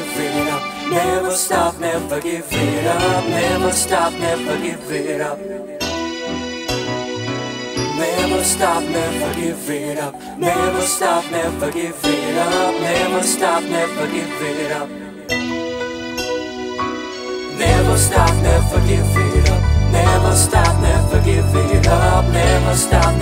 give it up. Never stop, never give it up. Never stop, never give it up. Never stop, never give it up. Never stop, never give it up. Never stop, never give it up. Never stop, never give it up. Never stop, never give it up. Never stop.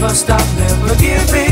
never stop, never give in.